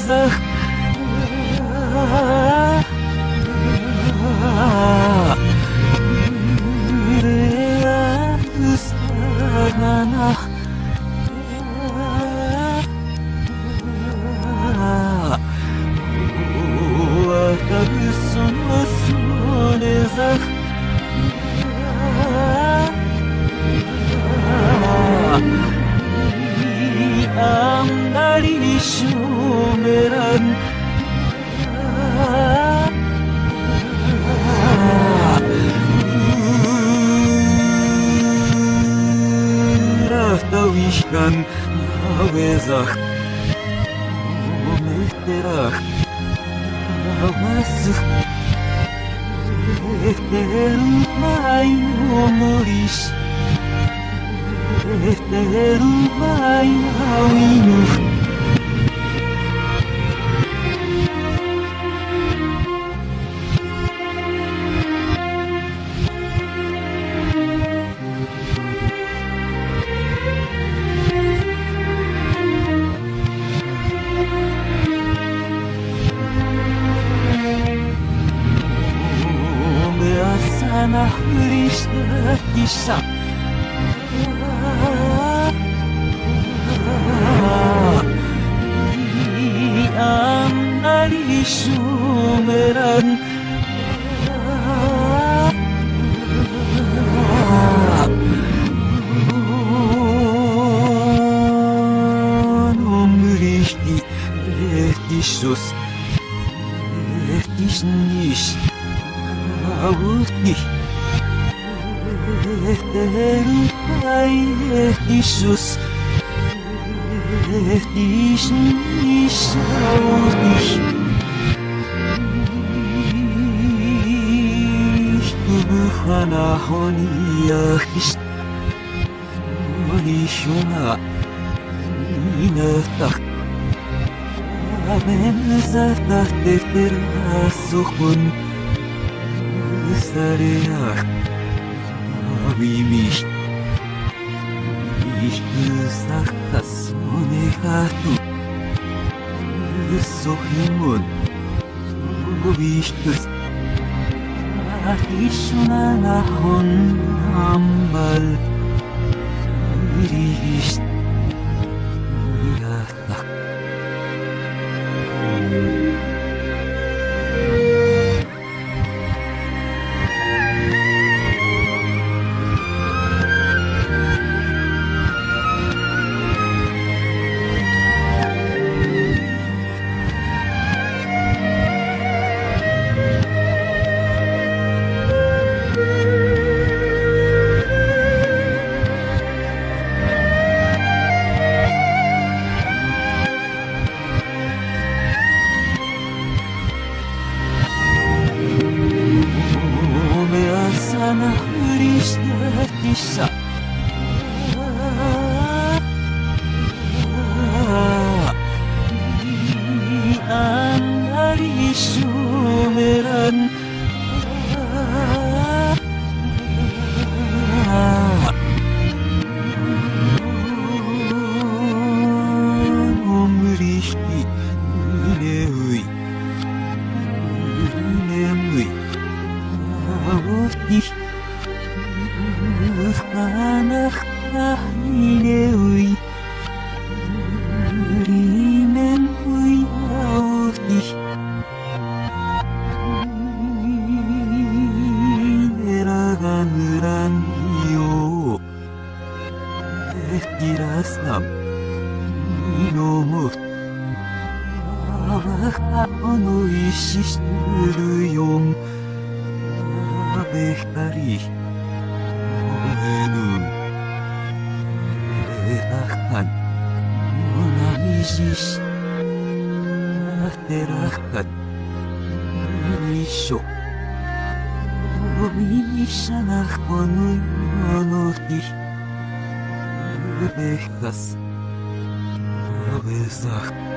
глазах. Станах. Raftawiskan Avezach Ometerach Amas Ehteru mai omorish Ehteru mai awinu stessa. am ali sumeran Jesus, dich nicht, auch dich. Jesus, ich, ich, ich, خنا حنيا وليشنا إنا تخت من زتهت ترى سخن سريعك we wish. Ich sag das ohne Hatten. So himmel. So wish das. Neragan Yo Ehtirasam Inomut この石するよんべ光え آبی میشن خانوی آنوکی بهتست بزخت